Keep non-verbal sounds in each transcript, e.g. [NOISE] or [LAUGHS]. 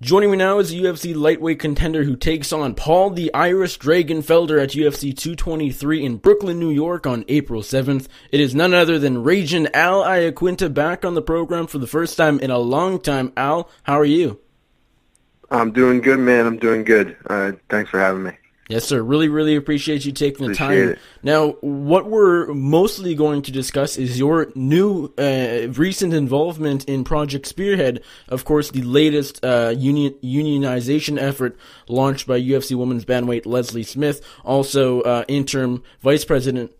Joining me now is a UFC lightweight contender who takes on Paul the Irish Dragon Felder at UFC 223 in Brooklyn, New York on April 7th. It is none other than Raging Al Iaquinta back on the program for the first time in a long time. Al, how are you? I'm doing good, man. I'm doing good. Uh, thanks for having me. Yes, sir. Really, really appreciate you taking the time. it. Now, what we're mostly going to discuss is your new, uh, recent involvement in Project Spearhead. Of course, the latest uh, union unionization effort launched by UFC Women's Bantamweight Leslie Smith. Also, uh, interim Vice President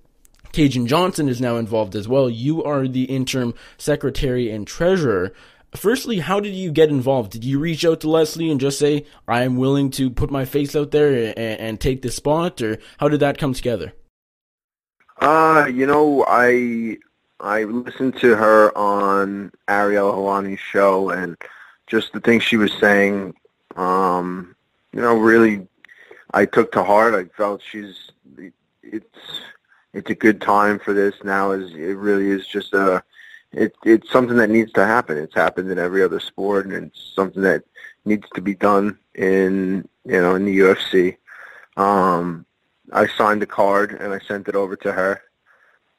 Kajan Johnson is now involved as well. You are the interim secretary and treasurer. Firstly, how did you get involved? Did you reach out to Leslie and just say, I am willing to put my face out there and, and take this spot? Or how did that come together? Uh, you know, I I listened to her on Ariel Helwani's show, and just the things she was saying, um, you know, really, I took to heart. I felt she's it's it's a good time for this now. Is it really is just a it it's something that needs to happen. It's happened in every other sport, and it's something that needs to be done in you know in the UFC. Um, I signed the card and I sent it over to her.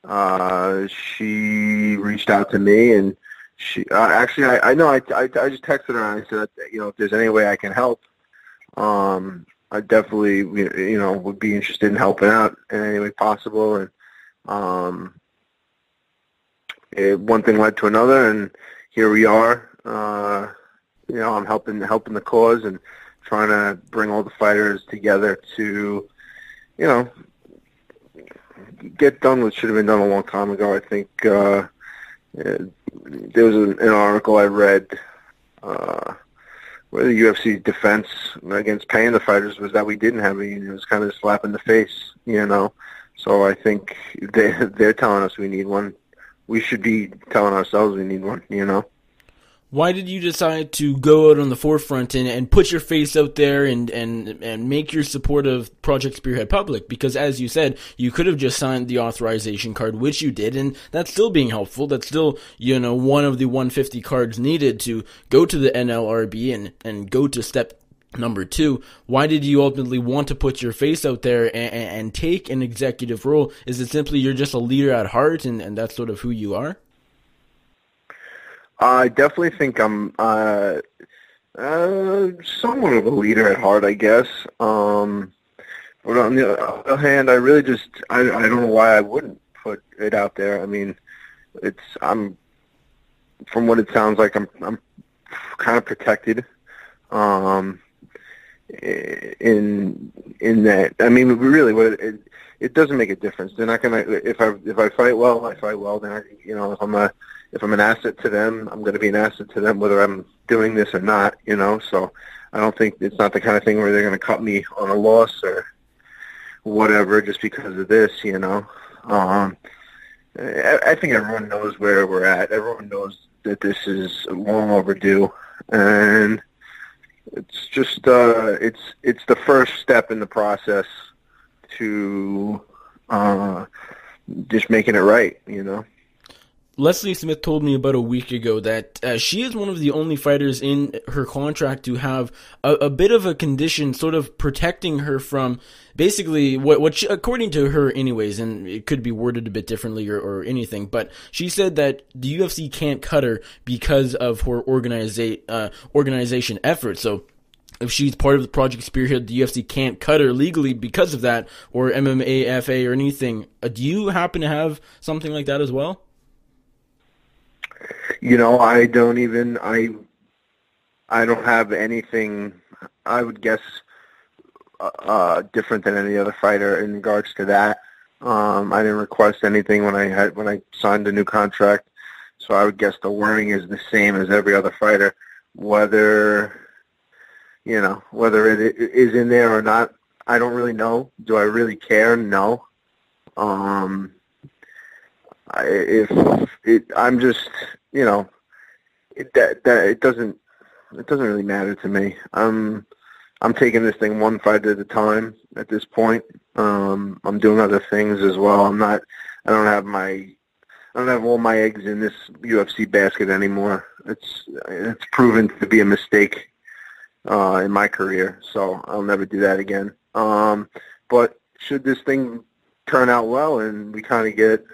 Uh, she reached out to me and she uh, actually I, I know I, I I just texted her and I said you know if there's any way I can help, um, I definitely you know would be interested in helping out in any way possible and um, it, one thing led to another and here we are. Uh, you know I'm helping helping the cause and trying to bring all the fighters together to you know get done what should have been done a long time ago. I think uh, uh, there was an, an article I read uh, where the UFC defense against paying the fighters was that we didn't have a union. It was kind of a slap in the face, you know. So I think they [LAUGHS] they're telling us we need one. We should be telling ourselves we need one, you know. Why did you decide to go out on the forefront and, and put your face out there and, and, and make your support of Project Spearhead public? Because as you said, you could have just signed the authorization card, which you did, and that's still being helpful. That's still, you know, one of the 150 cards needed to go to the NLRB and, and go to step number two. Why did you ultimately want to put your face out there and, and take an executive role? Is it simply you're just a leader at heart and, and that's sort of who you are? I definitely think I'm uh, uh, somewhat of a leader at heart, I guess. Um, but on the other hand, I really just I, I don't know why I wouldn't put it out there. I mean, it's I'm from what it sounds like I'm I'm kind of protected. Um, in in that I mean really what it, it doesn't make a difference. They're not gonna if I if I fight well, I fight well. Then I, you know if I'm a if I'm an asset to them, I'm going to be an asset to them whether I'm doing this or not. You know, so I don't think it's not the kind of thing where they're going to cut me on a loss or whatever just because of this. You know, um, I, I think everyone knows where we're at. Everyone knows that this is long overdue, and it's just uh, it's it's the first step in the process to uh, just making it right. You know. Leslie Smith told me about a week ago that uh, she is one of the only fighters in her contract to have a, a bit of a condition, sort of protecting her from basically what, what she, according to her, anyways, and it could be worded a bit differently or, or anything, but she said that the UFC can't cut her because of her organiza- uh, organization effort. So if she's part of the Project Spearhead, the UFC can't cut her legally because of that, or MMA, FA, or anything. Uh, do you happen to have something like that as well? You know, I don't even I I don't have anything I would guess uh, uh different than any other fighter in regards to that. Um I didn't request anything when I had when I signed the new contract. So I would guess the wording is the same as every other fighter whether you know, whether it is in there or not, I don't really know. Do I really care? No. Um I, if it, I'm just, you know, it, that that it doesn't it doesn't really matter to me. I'm I'm taking this thing one fight at a time at this point. Um, I'm doing other things as well. I'm not. I don't have my. I don't have all my eggs in this UFC basket anymore. It's it's proven to be a mistake uh, in my career. So I'll never do that again. Um, but should this thing turn out well and we kind of get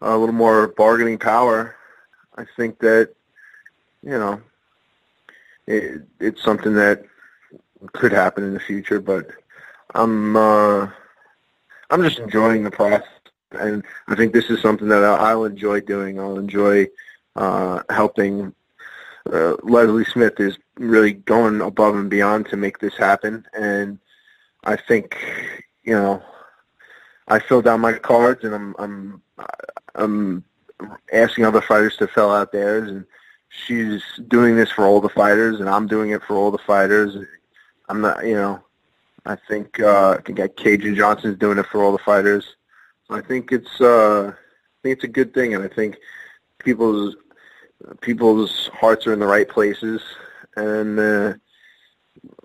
a little more bargaining power, I think that you know it, it's something that could happen in the future. But I'm uh, I'm just enjoying the process, and I think this is something that I'll enjoy doing. I'll enjoy uh, helping. Uh, Leslie Smith is really going above and beyond to make this happen, and I think you know I filled out my cards, and I'm I'm I'm asking other fighters to fill out theirs, and she's doing this for all the fighters, and I'm doing it for all the fighters. I'm not, you know, I think uh, I think Kajan Johnson's doing it for all the fighters. So I think it's uh, I think it's a good thing, and I think people's people's hearts are in the right places, and uh,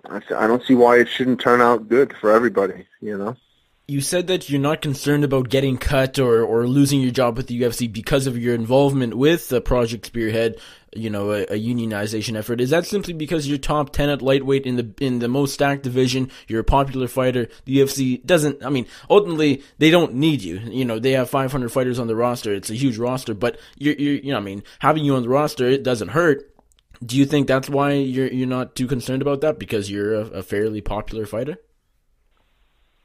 I, I don't see why it shouldn't turn out good for everybody. You know you said that you're not concerned about getting cut or, or losing your job with the UFC because of your involvement with the Project Spearhead, you know, a, a, unionization effort. Is that simply because you're top ten at lightweight in the in the most stacked division? You're a popular fighter. The UFC doesn't. I mean, ultimately, they don't need you. You know, they have 500 fighters on the roster. It's a huge roster, but you're, you're you know, I mean, having you on the roster it doesn't hurt. Do you think that's why you're you're not too concerned about that because you're a, a fairly popular fighter?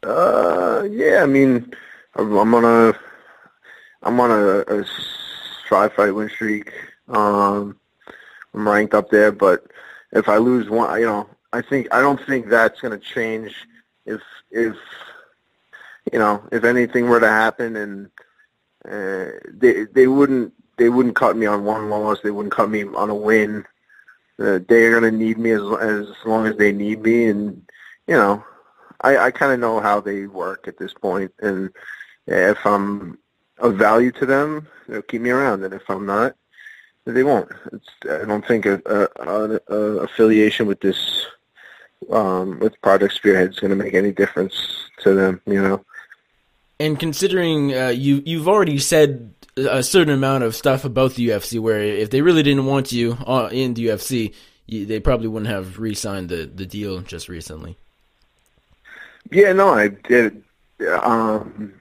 Uh, yeah. I mean, I'm on a I'm on a, a five fight win streak. Um, I'm ranked up there, but if I lose one, you know, I think I don't think that's going to change. If if you know, if anything were to happen, and uh, they they wouldn't they wouldn't cut me on one loss. They wouldn't cut me on a win. Uh, they're going to need me as as long as they need me, and you know, I, I kind of know how they work at this point, and if I'm of value to them, they'll keep me around, and if I'm not, they won't. It's, I don't think a, a, a, affiliation with this um, with Project Spearhead is going to make any difference to them. You know. And considering uh, you you've already said a certain amount of stuff about the UFC, where if they really didn't want you uh, in the UFC, you, they probably wouldn't have re-signed the the deal just recently. Yeah, no, I did. Um,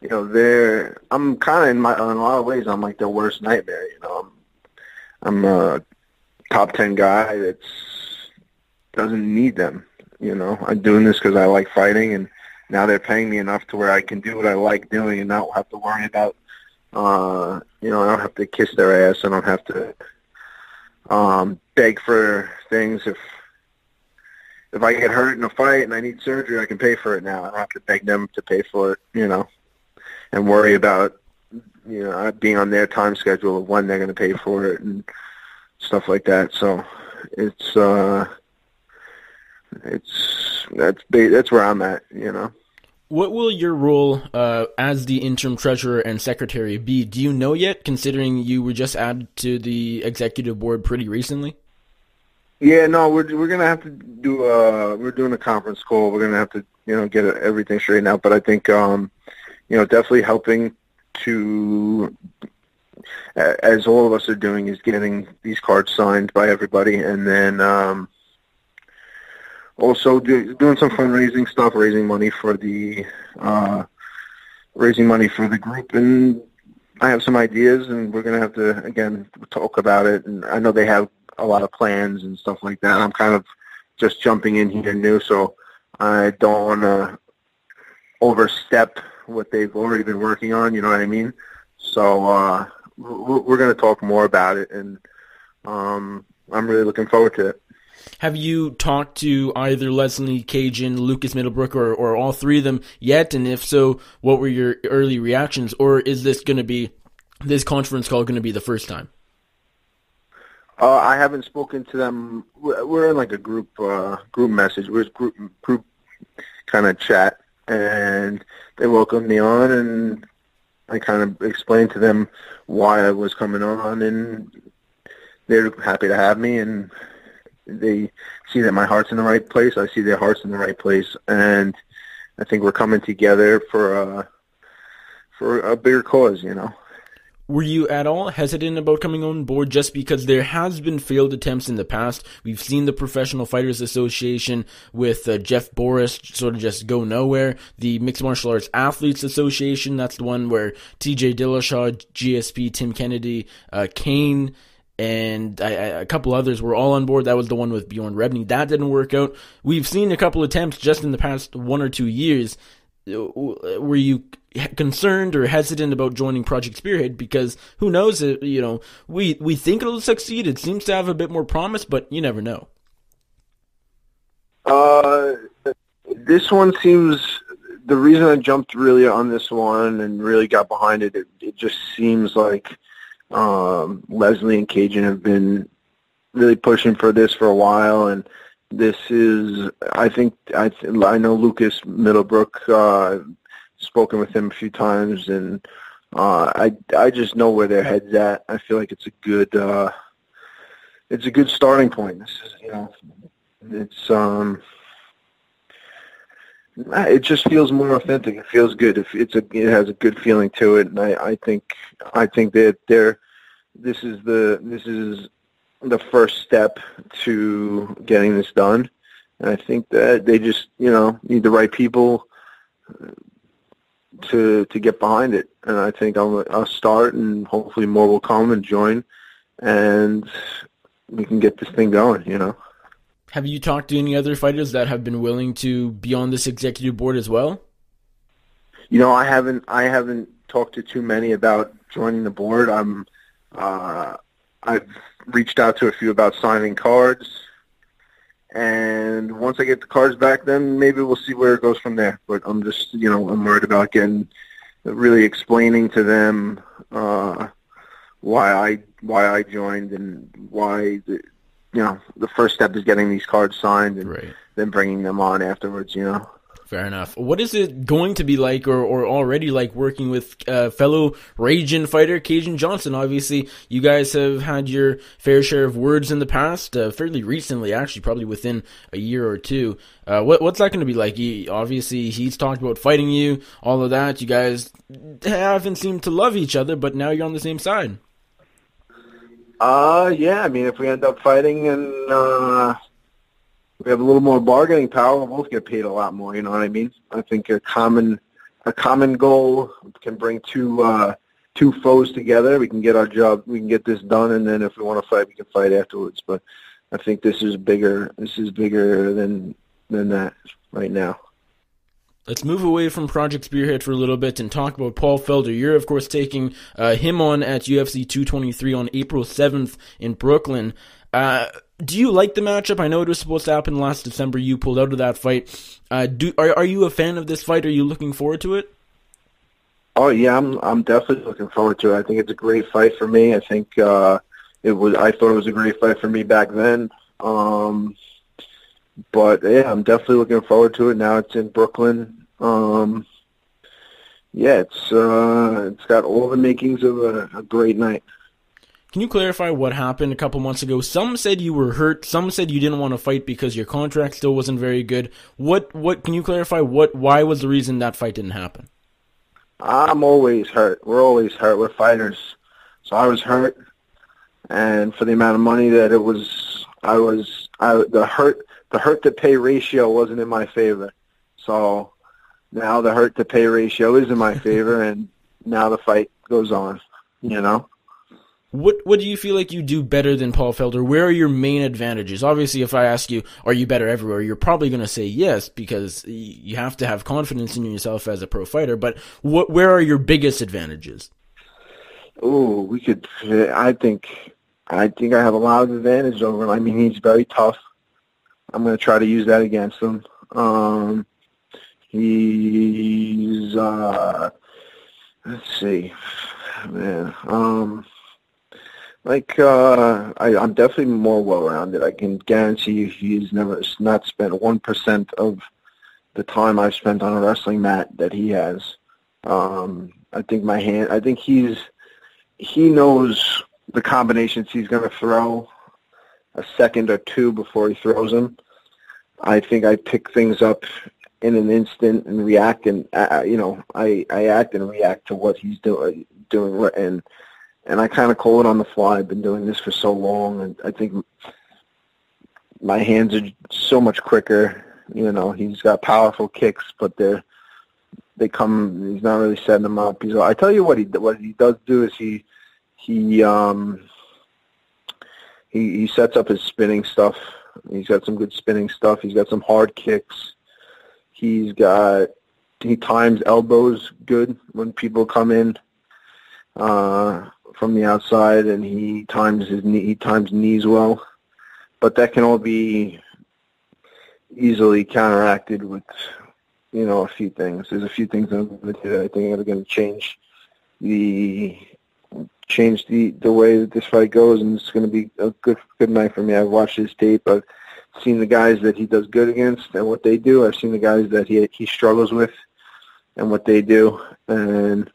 you know, they're I'm kind of in my in a lot of ways I'm like their worst nightmare. You know, I'm I'm a top ten guy that's doesn't need them. You know, I'm doing this because I like fighting, and now they're paying me enough to where I can do what I like doing and not have to worry about. Uh, you know, I don't have to kiss their ass. I don't have to um, beg for things if if I get hurt in a fight and I need surgery, I can pay for it now. I don't have to beg them to pay for it, you know, and worry about you know being on their time schedule of when they're going to pay for it and stuff like that. So it's uh, it's that's that's where I'm at, you know. What will your role uh, as the interim treasurer and secretary be? Do you know yet, considering you were just added to the executive board pretty recently? Yeah, no, we're we're gonna have to do a we're doing a conference call. We're gonna have to you know get everything straightened out. But I think um, you know definitely helping to as all of us are doing is getting these cards signed by everybody, and then um, also do, doing some fundraising stuff, raising money for the uh, raising money for the group, and I have some ideas, and we're gonna have to again talk about it. And I know they have a lot of plans and stuff like that. I'm kind of just jumping in here new, so I don't want to overstep what they've already been working on. You know what I mean? So uh, we're going to talk more about it, and um, I'm really looking forward to it. Have you talked to either Leslie Kajan, Lucas Middlebrook, or, or all three of them yet? And if so, what were your early reactions? Or is this going to be this conference call going to be the first time? Uh, I haven't spoken to them. We're in like a group uh, group message. We're group group kind of chat, and they welcomed me on, and I kind of explained to them why I was coming on, and they're happy to have me, and they see that my heart's in the right place. I see their heart's in the right place, and I think we're coming together for a for a bigger cause, you know. Were you at all hesitant about coming on board just because there has been failed attempts in the past? We've seen the Professional Fighters Association with uh, Jeff Borris sort of just go nowhere. The Mixed Martial Arts Athletes Association, that's the one where TJ Dillashaw, GSP, Tim Kennedy, uh, Cain, and I, I, a couple others were all on board. That was the one with Bjorn Rebney. That didn't work out. We've seen a couple attempts just in the past one or two years. Uh, were you concerned or hesitant about joining Project Spearhead because who knows? Uh, you know, we we think it'll succeed. It seems to have a bit more promise, but you never know. Uh, this one seems. The reason I jumped really on this one and really got behind it, it, it just seems like um, Leslie and Kajan have been really pushing for this for a while, and this is. I think I I know Lucas Middlebrook. Uh, spoken with him a few times, and uh, I I just know where their heads at. I feel like it's a good uh, it's a good starting point. This is you know it's um it just feels more authentic. It feels good. It's a it has a good feeling to it, and I I think I think that they're this is the this is the first step to getting this done. And I think that they just, you know, need the right people to to get behind it. And I think I'll, I'll start, and hopefully more will come and join, and we can get this thing going. You know. Have you talked to any other fighters that have been willing to be on this executive board as well? You know, I haven't. I haven't talked to too many about joining the board. I'm. Uh, I've reached out to a few about signing cards and once I get the cards back, then maybe we'll see where it goes from there. But I'm just, you know, I'm worried about getting really explaining to them uh, why I why I joined and why the, you know the first step is getting these cards signed and right. then bringing them on afterwards. You know. Fair enough. What is it going to be like, or, or already like, working with uh, fellow Raging fighter Kajan Johnson? Obviously, you guys have had your fair share of words in the past, uh, fairly recently, actually, probably within a year or two. Uh, what, what's that going to be like? He, obviously, he's talked about fighting you, all of that. You guys haven't seemed to love each other, but now you're on the same side. Uh, yeah. I mean, if we end up fighting and uh, we have a little more bargaining power, we'll both get paid a lot more. You know what I mean? I think a common a common goal can bring two uh, two foes together. We can get our job. We can get this done, and then if we want to fight, we can fight afterwards. But I think this is bigger. This is bigger than than that right now. Let's move away from Project Spearhead for a little bit and talk about Paul Felder. You're, of course, taking uh, him on at UFC 223 on April 7th in Brooklyn. Uh, do you like the matchup? I know it was supposed to happen last December. You pulled out of that fight. Uh, do are are you a fan of this fight? Are you looking forward to it? Oh yeah, I'm I'm definitely looking forward to it. I think it's a great fight for me. I think uh, it was. I thought it was a great fight for me back then. Um, but yeah, I'm definitely looking forward to it. Now it's in Brooklyn. Um, yeah, it's uh, it's got all the makings of a, a great night. Can you clarify what happened a couple months ago? Some said you were hurt. Some said you didn't want to fight because your contract still wasn't very good. What? What? Can you clarify what? Why was the reason that fight didn't happen? I'm always hurt. We're always hurt. We're fighters. So I was hurt, and for the amount of money that it was, I was. I the hurt. The hurt to pay ratio wasn't in my favor. So now the hurt to pay ratio is in my favor, and now the fight goes on. You know. What what do you feel like you do better than Paul Felder? Where are your main advantages? Obviously, if I ask you, are you better everywhere? You're probably going to say yes because you have to have confidence in yourself as a pro fighter. But what where are your biggest advantages? Oh, we could. I think I think I have a lot of advantage over him. I mean, he's very tough. I'm going to try to use that against him. Um, he's uh, let's see, man. Um, like uh, I, I'm definitely more well-rounded. I can guarantee you he's never not spent one percent of the time I've spent on a wrestling mat that he has. Um, I think my hand. I think he's he knows the combinations he's going to throw a second or two before he throws them. I think I pick things up in an instant and react and uh, you know I I act and react to what he's doing doing and and I kind of call it on the fly. I've been doing this for so long, and I think my hands are so much quicker. You know, he's got powerful kicks, but they're they come. He's not really setting them up. He's. I tell you what he what he does do is he he um he he sets up his spinning stuff. He's got some good spinning stuff. He's got some hard kicks. He's got he times elbows good when people come in uh, from the outside, and he times his knee, he times knees well. But that can all be easily counteracted with you know a few things. There's a few things I'm going to do that I think are going to change the change the the way that this fight goes, and it's going to be a good good night for me. I've watched his tape. I've seen the guys that he does good against and what they do. I've seen the guys that he he struggles with and what they do, and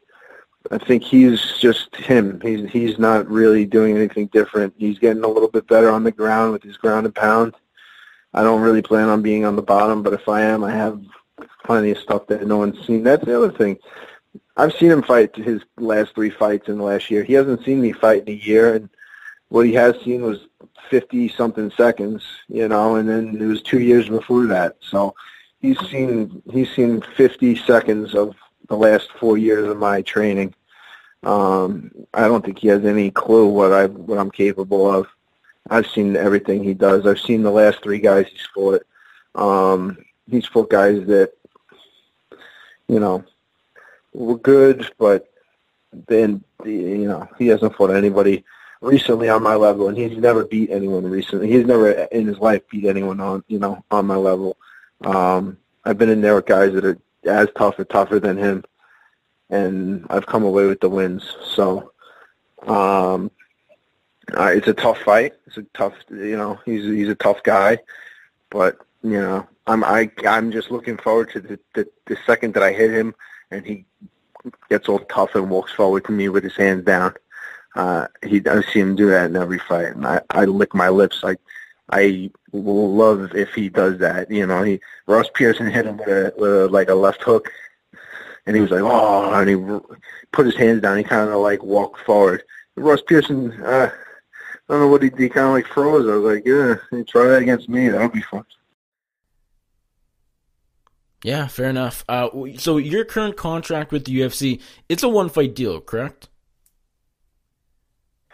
I think he's just him. He's he's not really doing anything different. He's getting a little bit better on the ground with his ground and pound. I don't really plan on being on the bottom, but if I am, I have plenty of stuff that no one's seen. That's the other thing. I've seen him fight his last three fights in the last year. He hasn't seen me fight in a year, and what he has seen was fifty something seconds, you know, and then it was two years before that. So he's seen he's seen fifty seconds of the last four years of my training. Um, I don't think he has any clue what I what I'm capable of. I've seen everything he does. I've seen the last three guys he's fought. Um, he's fought guys that you know were good, but then you know he hasn't fought anybody recently on my level, and he's never beat anyone recently. He's never in his life beat anyone on you know on my level. Um, I've been in there with guys that are as tough or tougher than him, and I've come away with the wins. So um, uh, it's a tough fight. It's a tough, you know, he's he's a tough guy, but you know, I'm I I'm just looking forward to the the, the second that I hit him and he gets all tough and walks forward to me with his hands down. Uh, he I see him do that in every fight, and I I lick my lips. I I will love if he does that. You know, he Ross Pearson hit him with a, with a, like a left hook, and he was like, oh, and he put his hands down. He kind of like walked forward. Ross Pearson, uh, I don't know what he did. He kind of like froze. I was like, yeah, try that against me. That'll be fun. Yeah, fair enough. Uh, so your current contract with the UFC, it's a one fight deal, correct?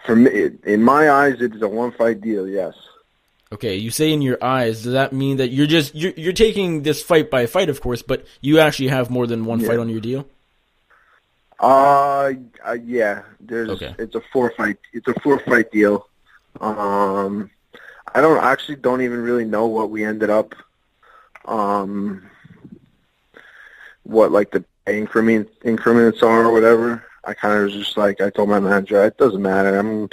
For me, in my eyes, it is a one fight deal. Yes. Okay, you say in your eyes. Does that mean that you're just you're you're taking this fight by fight, of course, but you actually have more than one yeah. fight on your deal? Uh, uh, yeah. There's okay. it's a four fight it's a four fight deal. Um, I don't actually don't even really know what we ended up. Um, what like the increment increments are or whatever. I kind of was just like I told my manager, it doesn't matter. I'm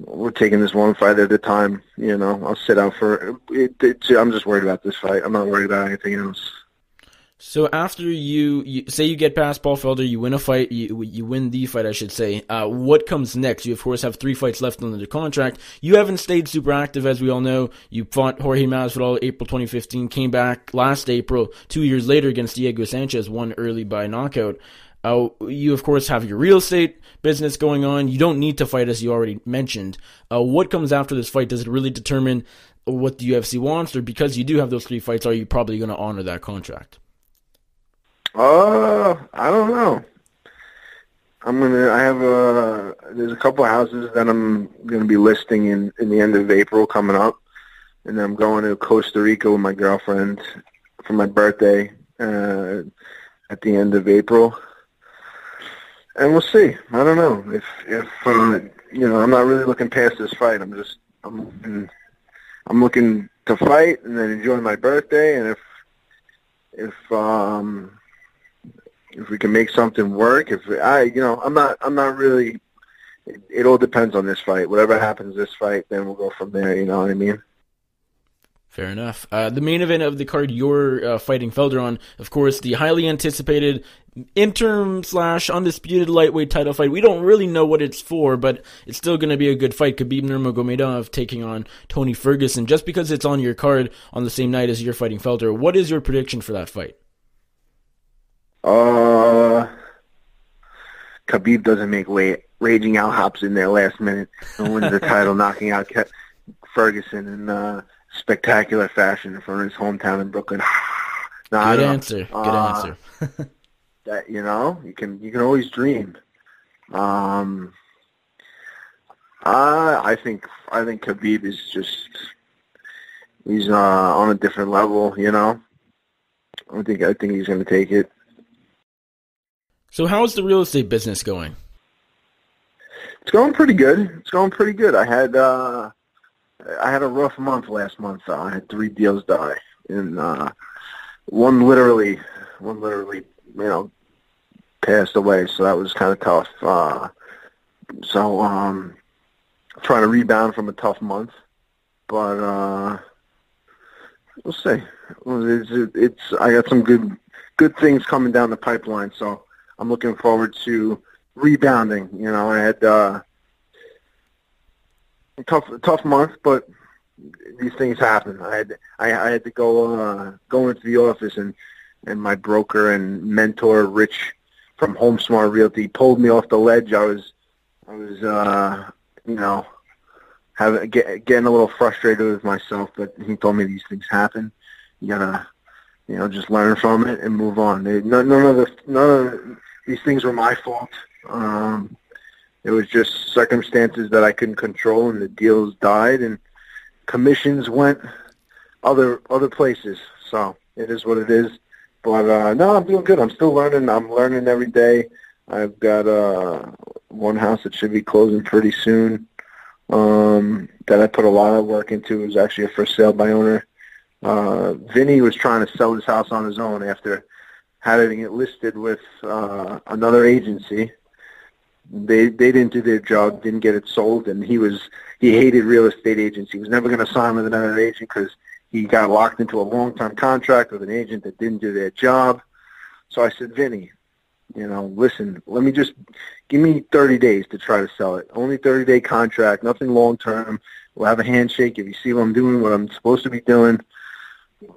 we're taking this one fight at a time. You know, I'll sit out for it, it, I'm just worried about this fight. I'm not worried about anything else. So after you, you, say you get past Paul Felder, you win a fight, you you win the fight, I should say. Uh, what comes next? You of course have three fights left under the contract. You haven't stayed super active, as we all know. You fought Jorge Masvidal April 2015, came back last April, two years later against Diego Sanchez, won early by knockout. Uh, you of course have your real estate business going on. You don't need to fight, as you already mentioned. Uh, what comes after this fight? Does it really determine what the UFC wants, or because you do have those three fights, are you probably going to honor that contract? Uh, I don't know. I'm gonna. I have a. There's a couple of houses that I'm gonna be listing in in the end of April coming up, and I'm going to Costa Rica with my girlfriend for my birthday uh, at the end of April, and we'll see. I don't know if if uh, you know. I'm not really looking past this fight. I'm just. I'm looking. I'm looking to fight and then enjoy my birthday, and if if um if we can make something work. If I, you know, I'm not, I'm not really. It, it all depends on this fight. Whatever happens this fight, then we'll go from there. You know what I mean? Fair enough. Uh, the main event of the card you're uh, fighting Felder on, of course, the highly anticipated interim slash undisputed lightweight title fight. We don't really know what it's for, but it's still going to be a good fight. Khabib Nurmagomedov taking on Tony Ferguson. Just because it's on your card on the same night as you're fighting Felder, what is your prediction for that fight? Uh, Khabib doesn't make weight Raging Al hops in there last minute and wins the title, knocking out Ke- Ferguson in uh, spectacular fashion from his hometown in Brooklyn. [SIGHS] no, Good answer. Good uh, answer. [LAUGHS] that you know, you can you can always dream. Um, uh, I think I think Khabib is just he's uh, on a different level. You know, I think I think he's going to take it. So, how is the real estate business going? It's going pretty good. It's going pretty good. I had uh, I had a rough month last month. Uh, I had three deals die, and uh, one literally, one literally, you know, passed away. So that was kind of tough. Uh, so um, trying to rebound from a tough month, but uh, we'll see. It's, it's I got some good good things coming down the pipeline, so I'm looking forward to rebounding. You know, I had uh, tough tough month, but these things happen. I had I, I had to go uh, go into the office and and my broker and mentor Rich from HomeSmart Realty pulled me off the ledge. I was I was uh, you know having get, getting a little frustrated with myself, but he told me these things happen. You gotta you know just learn from it and move on. none, none of the none of these things were my fault. Um, it was just circumstances that I couldn't control, and the deals died, and commissions went other other places. So it is what it is. But uh, no, I'm doing good. I'm still learning. I'm learning every day. I've got uh, one house that should be closing pretty soon. Um, that I put a lot of work into. It was actually a for sale by owner. Uh, Vinny was trying to sell his house on his own after having it listed with uh, another agency. They they didn't do their job, didn't get it sold, and he was he hated real estate agents. He was never going to sign with another agent because he got locked into a long term contract with an agent that didn't do their job. So I said, Vinny, you know, listen, let me just give me 30 days to try to sell it. Only 30 day contract, nothing long term. We'll have a handshake if you see what I'm doing, what I'm supposed to be doing.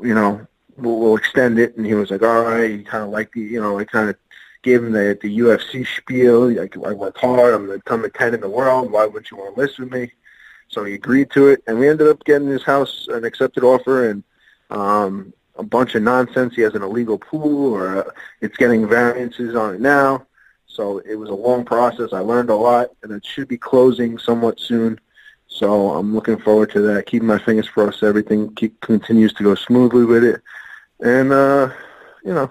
You know, we'll, we'll extend it. And he was like, all right. He kind of liked the, you know, I kind of gave him the the UFC spiel. Like, I work hard. I'm the number 10 in the world. Why would you want to list with me? So he agreed to it, and we ended up getting his house an accepted offer and um, a bunch of nonsense. He has an illegal pool, or uh, it's getting variances on it now. So it was a long process. I learned a lot, and it should be closing somewhat soon. So I'm looking forward to that. Keeping my fingers crossed, everything keep, continues to go smoothly with it, and uh, you know,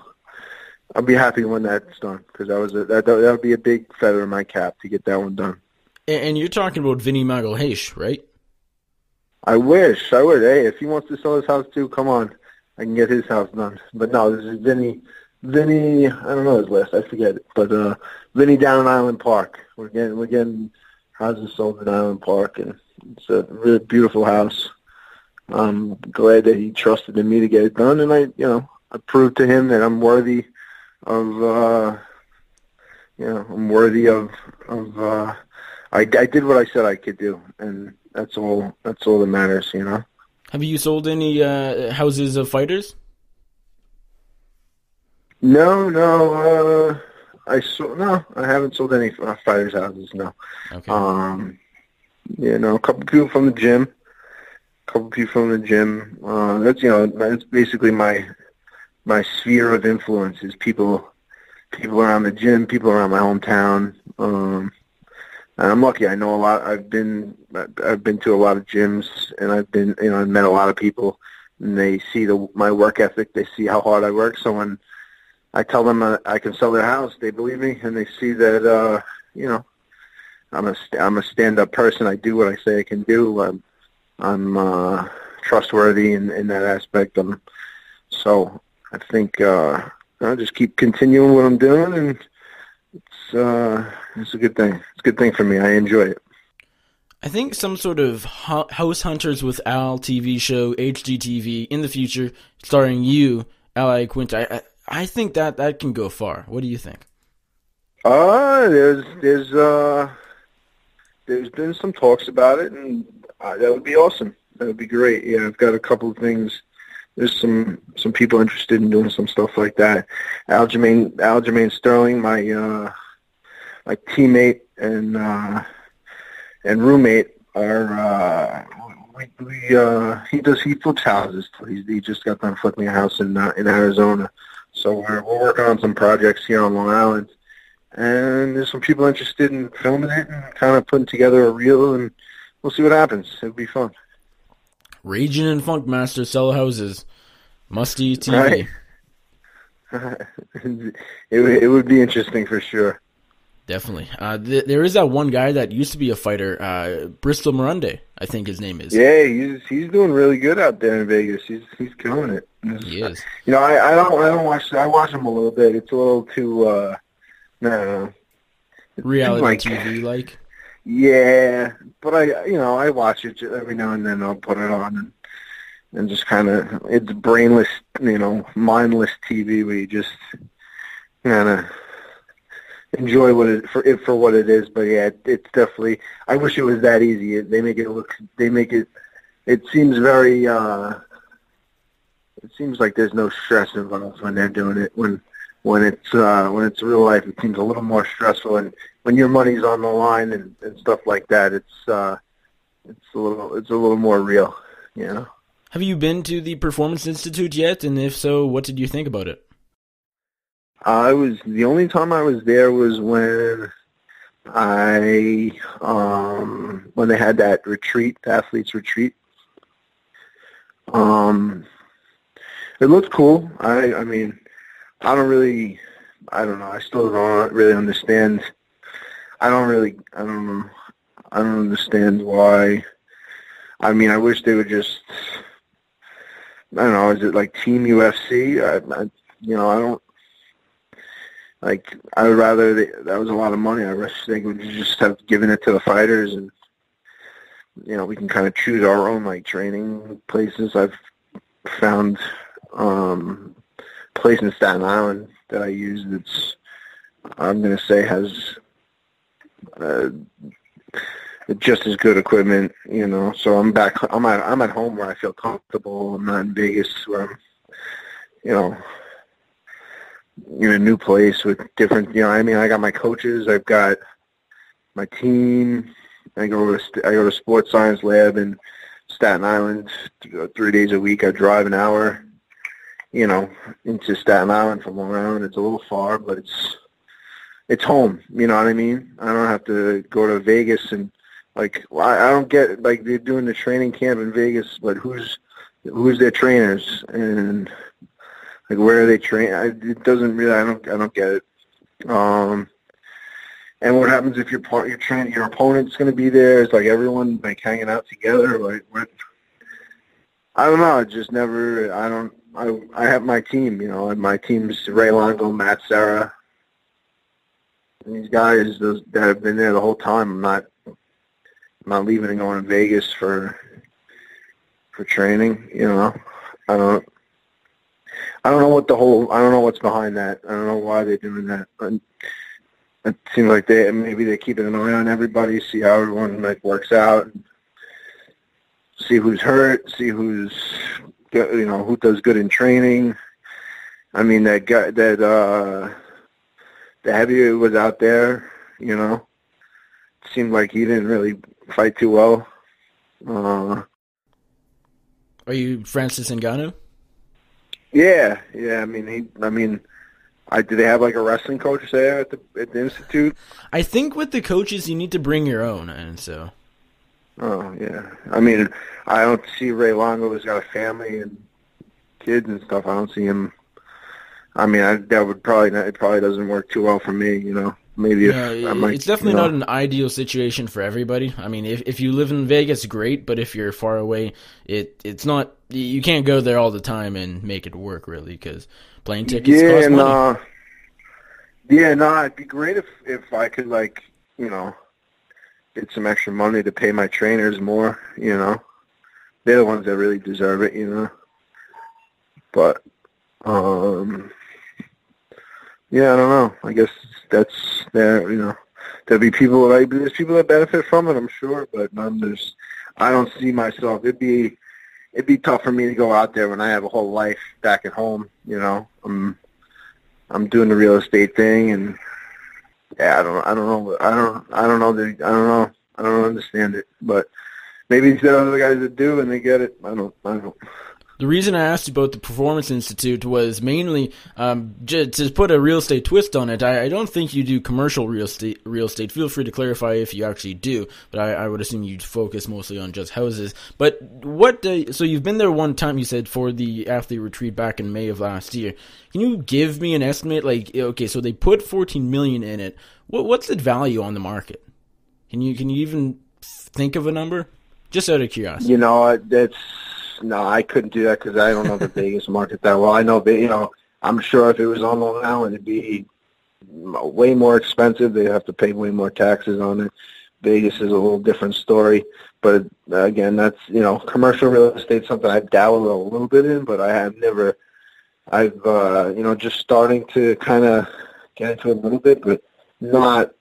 I'll be happy when that's done because that was a, that that would be a big feather in my cap to get that one done. And you're talking about Vinny Magalhaes, right? I wish. I would. Hey, if he wants to sell his house too, come on. I can get his house done. But no, this is Vinny. Vinny, I don't know his last. I forget it. But uh, Vinny down in Island Park. We're getting we're getting houses sold in Island Park, and it's a really beautiful house. I'm glad that he trusted in me to get it done, and I, you know, I proved to him that I'm worthy of, uh, you know, I'm worthy of of uh, I, I did what I said I could do, and that's all. That's all that matters, you know. Have you sold any uh, houses of fighters? No, no. Uh, I sold. No, I haven't sold any uh, fighters' houses. No. Okay. Um, you know, a couple people from the gym. A couple people from the gym. Uh, that's you know, that's basically my my sphere of influence is people people around the gym, people around my hometown. Um, and I'm lucky. I know a lot. I've been I've been to a lot of gyms, and I've been you know I've met a lot of people, and they see the my work ethic. They see how hard I work. So when I tell them I can sell their house, they believe me, and they see that uh, you know I'm a I'm a stand up person. I do what I say I can do. I'm I'm uh, trustworthy in in that aspect. I'm so I think uh, I'll just keep continuing what I'm doing and it's uh, it's a good thing. It's a good thing for me. I enjoy it. I think some sort of House Hunters with Al TV show, HGTV, in the future, starring you, Al Iaquinta. I, I think that that can go far. What do you think? Uh, there's there's uh there's been some talks about it, and uh, that would be awesome. That would be great. Yeah, I've got a couple of things there's some some people interested in doing some stuff like that. Aljamain Aljamain Sterling, my uh, my teammate and uh, and roommate are uh, we, we uh, he does he flips houses. He's, he just got done flipping a house in uh, in Arizona, so we're we're working on some projects here on Long Island, and there's some people interested in filming it and kind of putting together a reel, and we'll see what happens. It'll be fun. Raging and Funkmaster sell houses. Musty TV. Right. [LAUGHS] it, it would be interesting for sure. Definitely. Uh, th- there is that one guy that used to be a fighter, uh, Bristol Marunde, I think his name is. Yeah, he's he's doing really good out there in Vegas. He's he's killing it. He is. You know, I, I don't I don't watch I watch him a little bit. It's a little too uh, no, no. Reality like- TV like. Yeah, but I you know I watch it every now and then. I'll put it on and and just kind of it's brainless, you know, mindless TV where you just kind of enjoy what it for it for what it is. But yeah, it, it's definitely. I wish it was that easy. They make it look. They make it. It seems very. uh It seems like there's no stress involved when they're doing it. When when it's uh when it's real life, it seems a little more stressful. And when your money's on the line and, and stuff like that, it's uh it's a little it's a little more real. You know. Have you been to the Performance Institute yet? And if so, what did you think about it? I was the only time I was there was when I um when they had that retreat, the athletes retreat. Um it looked cool. I I mean I don't really I don't know, I still don't really understand I don't really I don't know I don't understand why I mean I wish they would just I don't know, is it like Team UFC? I, I you know, I don't like I would rather they, that was a lot of money. I wish they would just have given it to the fighters, and you know we can kind of choose our own like training places. I've found um, place in Staten Island that I use that's I'm gonna say has uh, just as good equipment. You know, so I'm back. I'm at I'm at home where I feel comfortable. I'm not in Vegas where I'm, you know in a new place with different, you know, I mean, I got my coaches, I've got my team. I go to I go to sports science lab in Staten Island th- three days a week. I drive an hour, you know, into Staten Island from Long Island. It's a little far, but it's it's home. You know what I mean? I don't have to go to Vegas and like I, don't get like they're doing the training camp in Vegas, but who's who's their trainers and like where are they train? I, it doesn't really. I don't. I don't get it. Um, and what happens if your part, your train, your opponent's going to be there? It's like everyone like hanging out together. Like what? I don't know. I just never. I don't. I I have my team. You know, and my team's Ray Longo, Matt Serra. These guys those, that have been there the whole time. I'm not. I'm not leaving and going to Vegas for for training. You know, I don't. I don't know what the whole. I don't know what's behind that. I don't know why they're doing that. But it seems like they maybe they're keeping an eye on everybody, see how everyone like works out, see who's hurt, see who's you know who does good in training. I mean that guy that uh the heavyweight was out there. You know, seemed like he didn't really fight too well. Uh, Are you Francis Ngannou? Yeah, yeah. I mean, he. I mean, I do they have like a wrestling coach there at the at the institute? I think with the coaches, you need to bring your own, and so Oh yeah. I mean, I don't see Ray Longo has got a family and kids and stuff. I don't see him. I mean, I, that would probably not, it probably doesn't work too well for me. You know, maybe if I might, it's definitely you know, not an ideal situation for everybody. I mean, if if you live in Vegas, great, but if you're far away, it it's not. You can't go there all the time and make it work really because plane tickets yeah, cost money. no. Yeah, no, it'd be great if if I could like you know get some extra money to pay my trainers more. You know, they're the ones that really deserve it. You know, but um, yeah, I don't know. I guess that's there. You know, there'll be people like there's people that benefit from it. I'm sure, but none there's. I don't see myself. It'd be it'd be tough for me to go out there when I have a whole life back at home. You know, I'm I'm doing the real estate thing, and yeah, I don't, I don't know, I don't, I don't know, the, I don't know, I don't understand it, but maybe there are other guys that do and they get it. I don't, I don't. The reason I asked you about the Performance Institute was mainly um, to put a real estate twist on it. I, I, don't think you do commercial real estate. Real estate. Feel free to clarify if you actually do, but I, I would assume you focus mostly on just houses. But what? Uh, so you've been there one time. You said for the athlete retreat back in May of last year. Can you give me an estimate? Like, okay, so they put 14 million in it. What, what's the value on the market? Can you can you even think of a number? Just out of curiosity. You know, that's no, I couldn't do that because I don't know the [LAUGHS] Vegas market that well. I know, you know, I'm sure if it was on Long Island, it'd be way more expensive. They'd have to pay way more taxes on it. Vegas is a little different story, but again, that's you know, commercial real estate something I've dabbled a little bit in, but I have never. I've uh, you know just starting to kind of get into it a little bit, but not.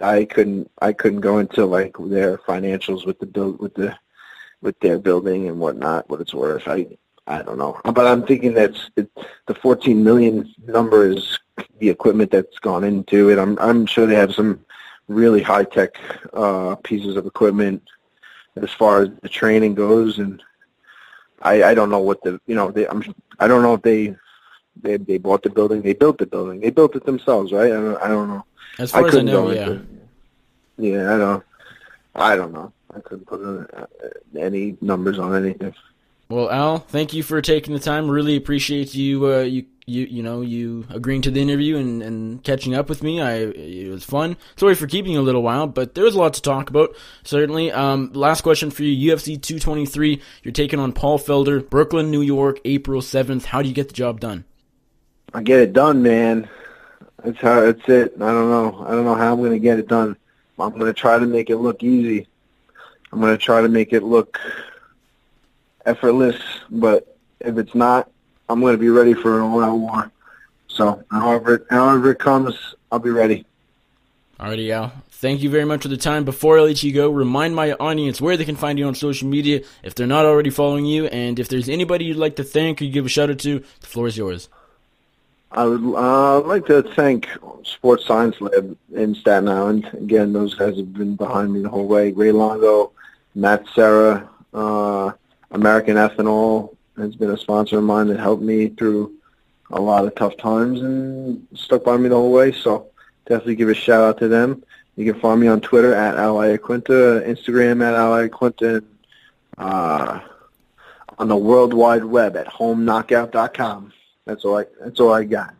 I couldn't. I couldn't go into like their financials with the build with the with their building and whatnot, what it's worth. I I don't know, but I'm thinking that's it, the 14 million number is the equipment that's gone into it. I'm I'm sure they have some really high tech uh, pieces of equipment as far as the training goes, and I I don't know what the you know they I'm I don't know if they they they bought the building, they built the building, they built it themselves, right? I don't I don't know. As far I as I know, yeah. Into, yeah, I don't. I don't know. I couldn't put uh, any numbers on anything. Well, Al, thank you for taking the time. Really appreciate you, uh, you, you, you know, you agreeing to the interview and, and catching up with me. I, it was fun. Sorry for keeping you a little while, but there was a lot to talk about. Certainly. Um, last question for you: UFC 223. You're taking on Paul Felder, Brooklyn, New York, April 7th. How do you get the job done? I get it done, man. That's how. That's it. I don't know. I don't know how I'm going to get it done. I'm going to try to make it look easy. I'm going to try to make it look effortless, but if it's not, I'm going to be ready for an all-out war. So however it, however it comes, I'll be ready. Alrighty, Al. Thank you very much for the time. Before I let you go, remind my audience where they can find you on social media if they're not already following you, and if there's anybody you'd like to thank or give a shout out to, the floor is yours. I would uh, like to thank Sports Science Lab in Staten Island. Again, those guys have been behind me the whole way. Ray Longo, Matt Serra, uh, American Ethanol has been a sponsor of mine that helped me through a lot of tough times and stuck by me the whole way. So definitely give a shout out to them. You can find me on Twitter at Quinta, Instagram at Alayaquinta, and uh, on the World Wide Web at HomeKnockout.com. That's all I. That's all I got.